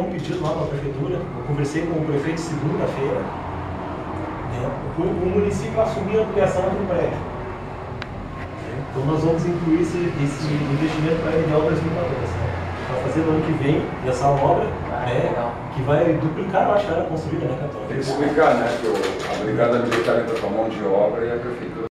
encaminhou um pedido lá para a prefeitura, eu conversei com o prefeito segunda-feira, né, o, o município assumiu a ampliação do prédio. Né, Então nós vamos incluir esse, esse investimento para a obras 2014, Né, para fazer no ano que vem essa obra, ah, né, que vai duplicar, eu acho, a área é construída, né, Católica? Tem que explicar, né, que a Brigada Militar entra com a mão de obra e a Prefeitura